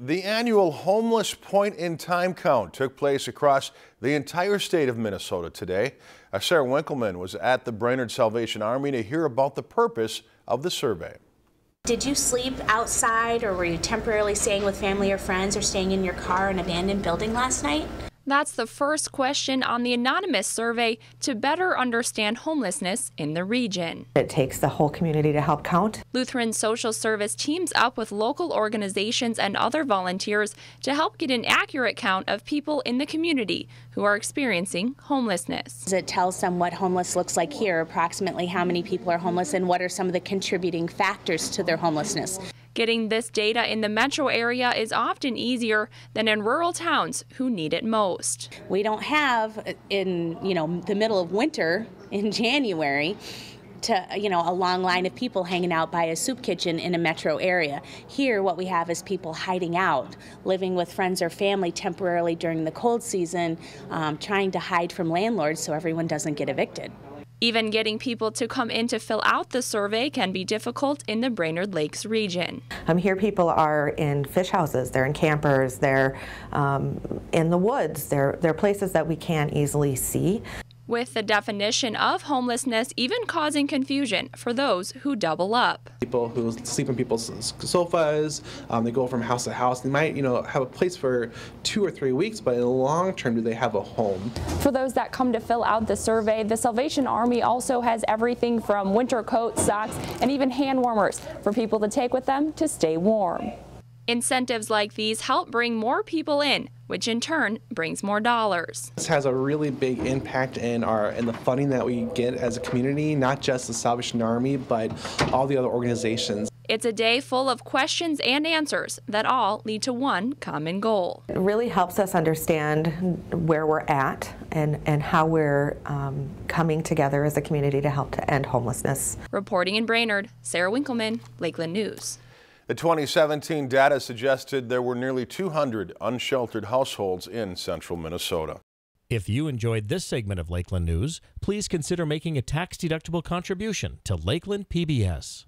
The annual Homeless Point in Time count took place across the entire state of Minnesota today. Uh, Sarah Winkleman was at the Brainerd Salvation Army to hear about the purpose of the survey. Did you sleep outside or were you temporarily staying with family or friends or staying in your car in an abandoned building last night? That's the first question on the anonymous survey to better understand homelessness in the region. It takes the whole community to help count. Lutheran Social Service teams up with local organizations and other volunteers to help get an accurate count of people in the community who are experiencing homelessness. It tells them what homeless looks like here, approximately how many people are homeless, and what are some of the contributing factors to their homelessness. Getting this data in the metro area is often easier than in rural towns who need it most. We don't have in, you know, the middle of winter in January to you know a long line of people hanging out by a soup kitchen in a metro area. Here what we have is people hiding out, living with friends or family temporarily during the cold season, um, trying to hide from landlords so everyone doesn't get evicted. Even getting people to come in to fill out the survey can be difficult in the Brainerd Lakes region. Um, here people are in fish houses, they're in campers, they're um, in the woods, they're, they're places that we can't easily see with the definition of homelessness even causing confusion for those who double up. People who sleep in people's sofas, um, they go from house to house. They might, you know, have a place for two or three weeks, but in the long term, do they have a home? For those that come to fill out the survey, the Salvation Army also has everything from winter coats, socks, and even hand warmers for people to take with them to stay warm. Incentives like these help bring more people in, which in turn brings more dollars. This has a really big impact in our in the funding that we get as a community, not just the Salvation Army, but all the other organizations. It's a day full of questions and answers that all lead to one common goal. It really helps us understand where we're at and, and how we're um, coming together as a community to help to end homelessness. Reporting in Brainerd, Sarah Winkleman, Lakeland News. The 2017 data suggested there were nearly 200 unsheltered households in central Minnesota. If you enjoyed this segment of Lakeland News, please consider making a tax-deductible contribution to Lakeland PBS.